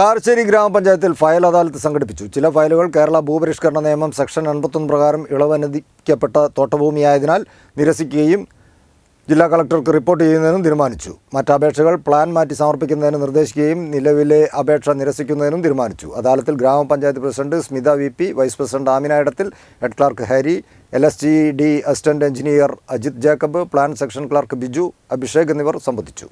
കാർശ്ശേരി ഗ്രാമപഞ്ചായത്തിൽ ഫയൽ അദാലത്ത് സംഘടിപ്പിച്ചു. ചില ഫയലുകൾ കേരള ഭൂപരിഷ്കരണ നിയമം സെക്ഷൻ എൺപത്തൊന്ന് പ്രകാരം ഇളവനുദിക്കപ്പെട്ട തോട്ടഭൂമിയായതിനാൽ നിരസിക്കുകയും ജില്ലാ കളക്ടർക്ക് റിപ്പോർട്ട് ചെയ്യുന്നതിനും തീരുമാനിച്ചു. മറ്റ് അപേക്ഷകൾ പ്ലാൻ മാറ്റി സമർപ്പിക്കുന്നതിന് നിർദ്ദേശിക്കുകയും നിലവിലെ അപേക്ഷ നിരസിക്കുന്നതിനും തീരുമാനിച്ചു. അദാലത്തിൽ ഗ്രാമപഞ്ചായത്ത് president Smitha V P vice president Amina Edathil head clerk Hari L S G D assistant engineer Ajith Jacob plan section clerk Biju Abhishek എന്നിവർ സംബന്ധിച്ചു.